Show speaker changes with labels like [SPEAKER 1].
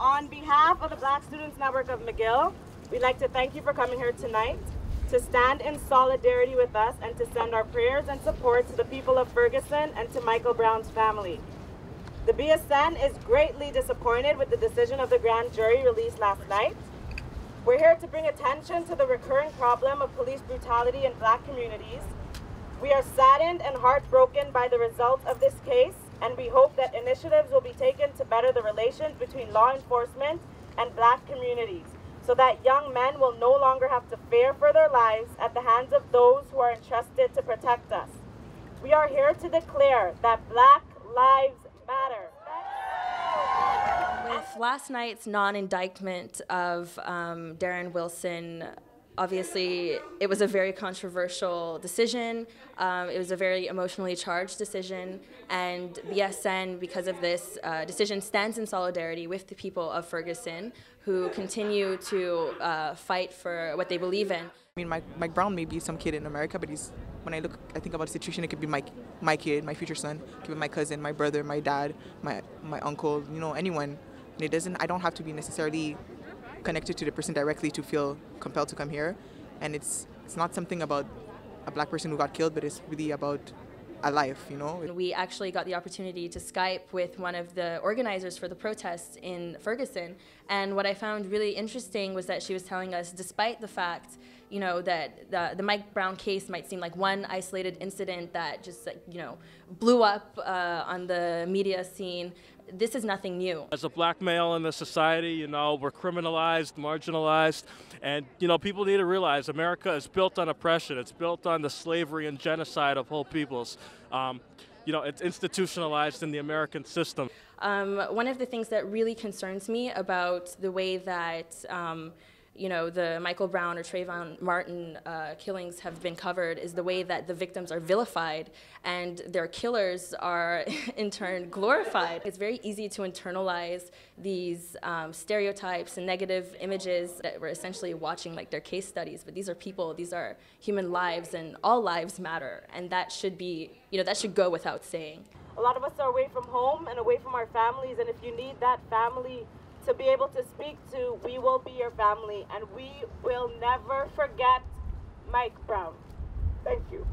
[SPEAKER 1] On behalf of the Black Students Network of McGill, we'd like to thank you for coming here tonight to stand in solidarity with us and to send our prayers and support to the people of Ferguson and to Michael Brown's family. The BSN is greatly disappointed with the decision of the grand jury released last night. We're here to bring attention to the recurring problem of police brutality in black communities. We are saddened and heartbroken by the results of this case, and we hope that initiatives will be taken to better the relations between law enforcement and black communities so that young men will no longer have to fear for their lives at the hands of those who are entrusted to protect us. We are here to declare that black lives matter.
[SPEAKER 2] With last night's non indictment of um, Darren Wilson, obviously it was a very controversial decision. Um, it was a very emotionally charged decision, and BSN, because of this uh, decision, stands in solidarity with the people of Ferguson who continue to uh, fight for what they believe in.
[SPEAKER 3] I mean, Mike, Mike Brown may be some kid in America, but he's when I look, I think about the situation. It could be my my kid, my future son, it could be my cousin, my brother, my dad, my my uncle. You know, anyone. And it doesn't. I don't have to be necessarily connected to the person directly to feel compelled to come here. And it's it's not something about a black person who got killed, but it's really about a life, you know.
[SPEAKER 2] We actually got the opportunity to Skype with one of the organizers for the protests in Ferguson, and what I found really interesting was that she was telling us, despite the fact, you know, that the, the Mike Brown case might seem like one isolated incident that just, like, you know, blew up uh, on the media scene, this is nothing new.
[SPEAKER 4] As a black male in the society, you know, we're criminalized, marginalized, and you know, people need to realize America is built on oppression. It's built on the slavery and genocide of whole peoples. Um, you know, it's institutionalized in the American system.
[SPEAKER 2] Um, one of the things that really concerns me about the way that um, you know, the Michael Brown or Trayvon Martin uh, killings have been covered is the way that the victims are vilified and their killers are in turn glorified. It's very easy to internalize these um, stereotypes and negative images that we're essentially watching like their case studies, but these are people, these are human lives and all lives matter and that should be, you know, that should go without saying.
[SPEAKER 1] A lot of us are away from home and away from our families and if you need that family to be able to speak to We Will Be Your Family, and we will never forget Mike Brown. Thank you.